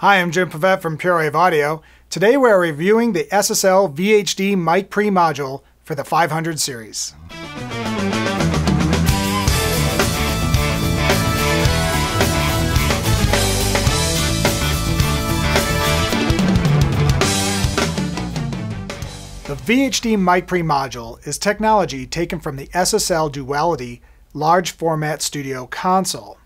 Hi, I'm Jim Pavett from PureWave Audio. Today we are reviewing the SSL VHD Mic Pre module for the 500 series. The VHD Mic Pre module is technology taken from the SSL Duality large format studio console.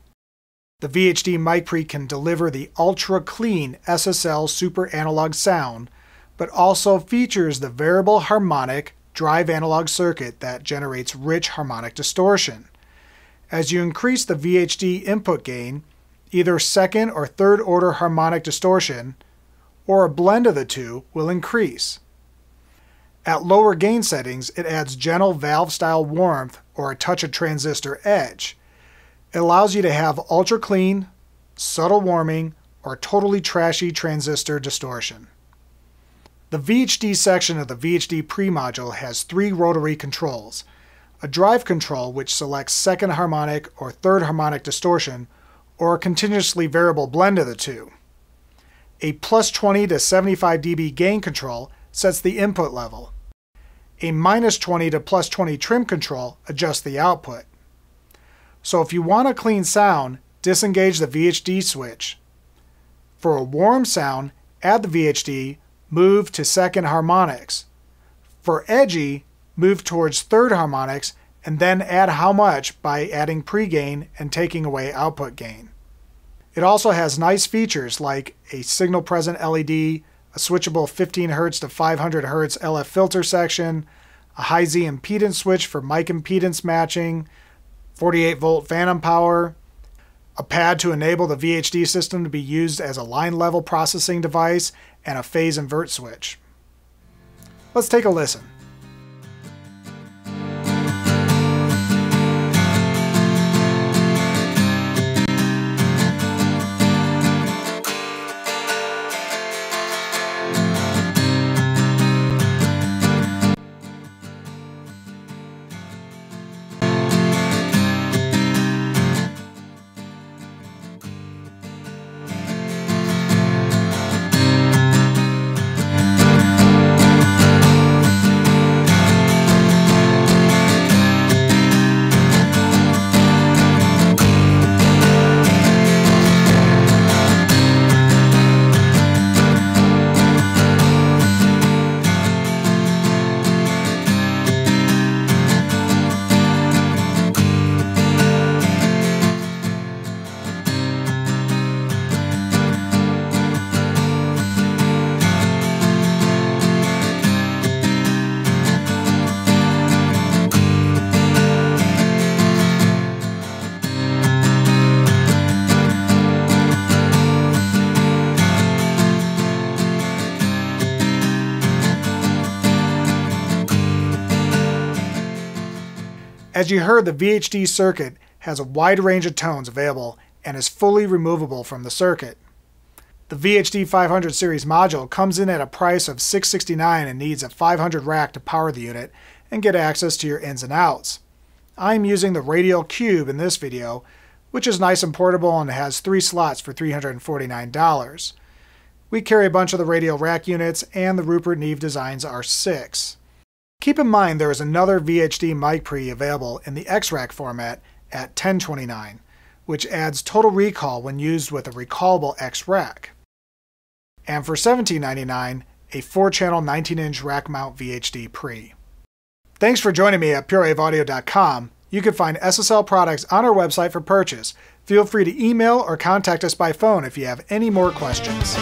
The VHD mic pre can deliver the ultra clean SSL super analog sound, but also features the variable harmonic drive analog circuit that generates rich harmonic distortion. As you increase the VHD input gain, either second or third order harmonic distortion, or a blend of the two, will increase. At lower gain settings, it adds gentle valve style warmth or a touch of transistor edge it allows you to have ultra clean, subtle warming, or totally trashy transistor distortion. The VHD section of the VHD pre-module has three rotary controls. A drive control which selects second harmonic or third harmonic distortion, or a continuously variable blend of the two. A plus 20 to 75 dB gain control sets the input level. A minus 20 to plus 20 trim control adjusts the output. So if you want a clean sound, disengage the VHD switch. For a warm sound, add the VHD, move to second harmonics. For edgy, move towards third harmonics and then add how much by adding pre-gain and taking away output gain. It also has nice features like a signal present LED, a switchable 15 Hz to 500 Hz LF filter section, a high Z impedance switch for mic impedance matching, 48 volt phantom power, a pad to enable the VHD system to be used as a line level processing device, and a phase invert switch. Let's take a listen. As you heard, the VHD circuit has a wide range of tones available and is fully removable from the circuit. The VHD 500 series module comes in at a price of 669 and needs a 500 rack to power the unit and get access to your ins and outs. I'm using the Radial Cube in this video, which is nice and portable and has three slots for $349. We carry a bunch of the Radial rack units and the Rupert Neve Designs R6. Keep in mind there is another VHD mic pre available in the X-Rack format at 1029, which adds total recall when used with a recallable X-Rack. And for $17.99, a 4-channel 19-inch rack mount VHD pre. Thanks for joining me at purewaveaudio.com. You can find SSL products on our website for purchase. Feel free to email or contact us by phone if you have any more questions.